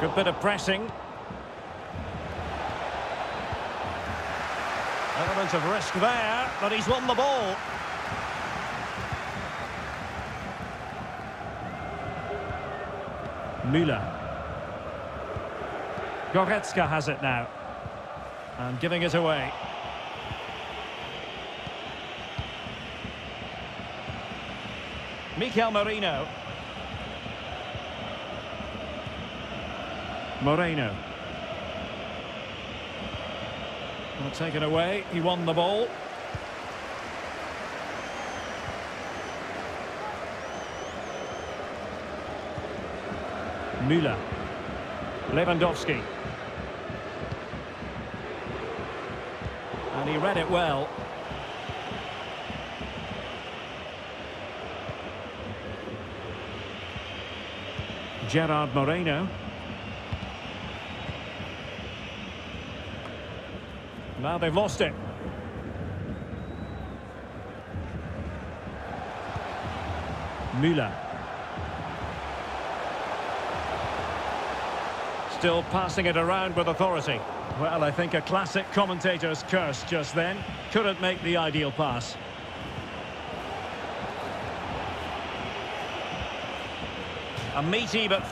Good bit of pressing. Element of risk there, but he's won the ball. Müller. Goretzka has it now. And giving it away. Mikel Merino. Moreno. Well, taken away. He won the ball. Müller. Lewandowski. And he read it well. Gerard Moreno. Now they've lost it. Müller. Still passing it around with authority. Well, I think a classic commentator's curse just then. Couldn't make the ideal pass. A meaty but fair...